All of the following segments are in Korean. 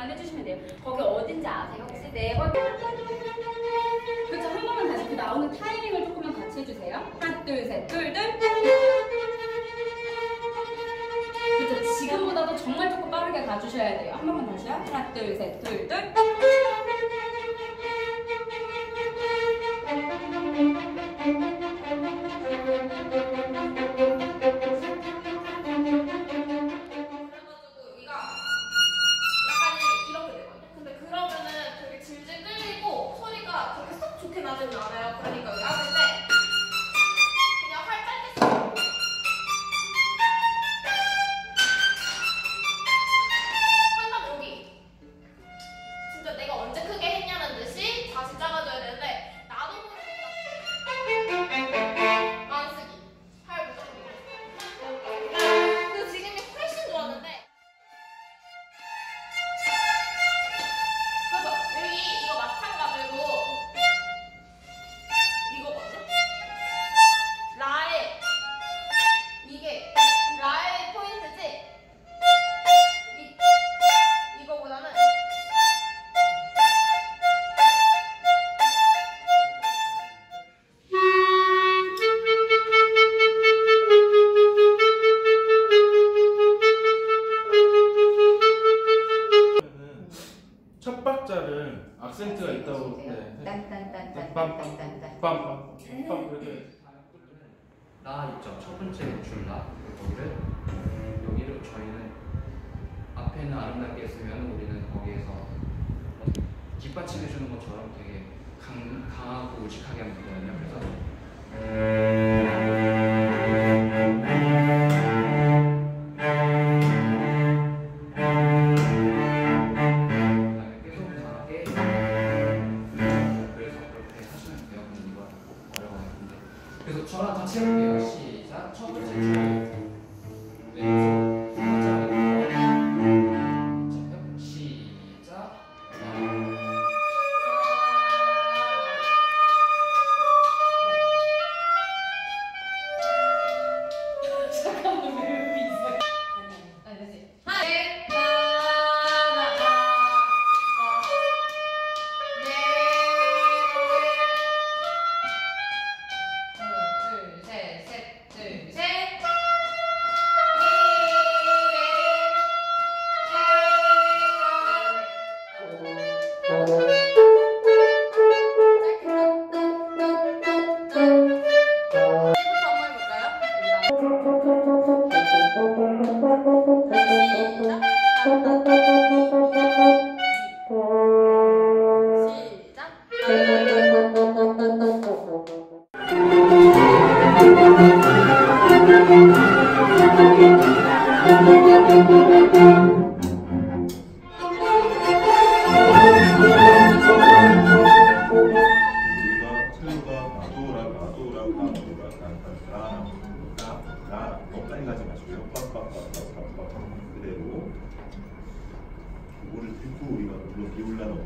번만 해주시면 돼요. 거기 어딘지 아세요? 혹시 네 번. 그렇죠. 한 번만 다시 그 나오는 타이밍을 조금만 같이 해주세요. 하나, 둘, 셋, 둘, 둘. 그렇죠. 지금보다도 정말 조금 빠르게 가주셔야 돼요. 한 번만 다시요. 하나, 둘, 셋, 둘, 둘. 악센트가 있다고 네. 네. 빰빰빰빰빰빰 빰 빰 이렇게 나 있죠. 첫 번째 줄 나. 거기를 여기를 저희는 앞에는 아름답게 쓰면 우리는 거기에서 뒷받침해 주는 것처럼 되게 강, 강하고 우직하게 하면 되거든요. 그래서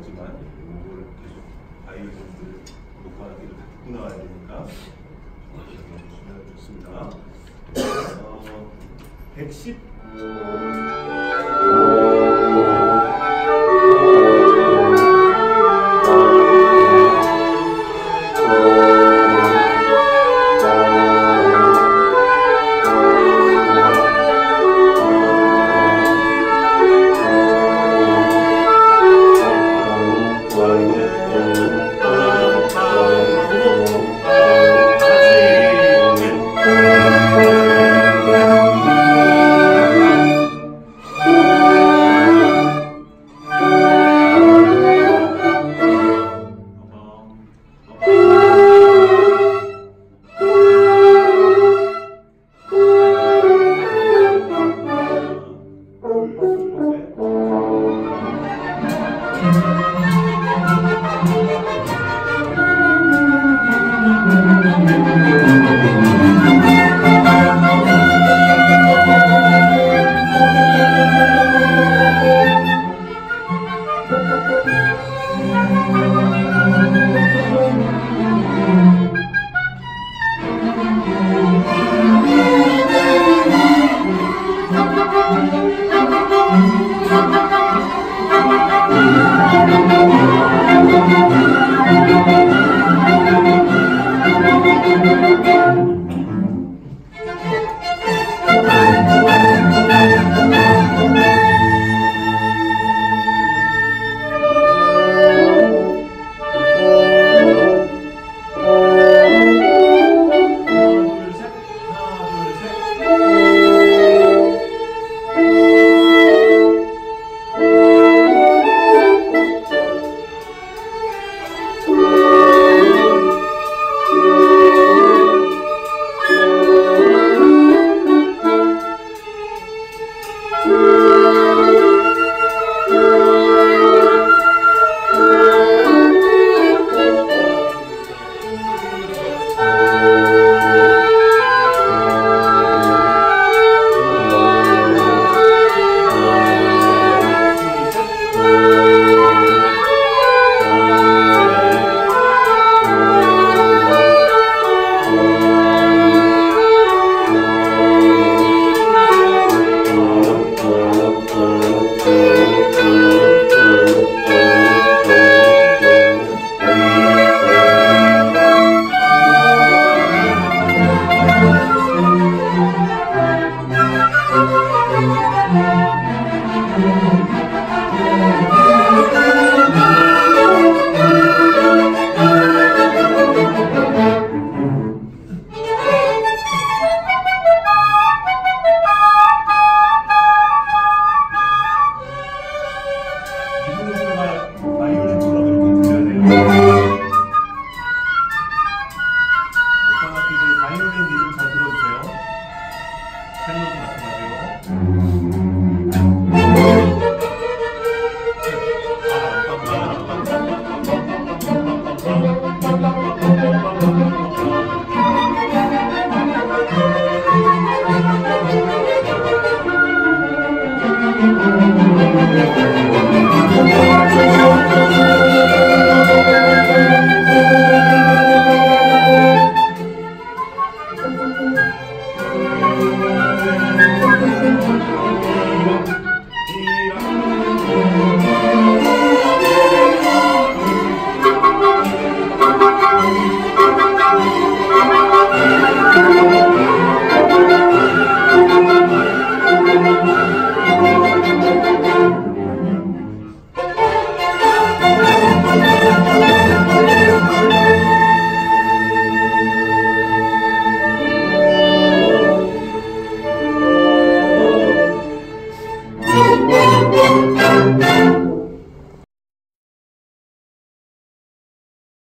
없지만 이거를 계속 녹화하는 게 듣고 나와야 되니까 보시면 좋습니다. 어, 110 Música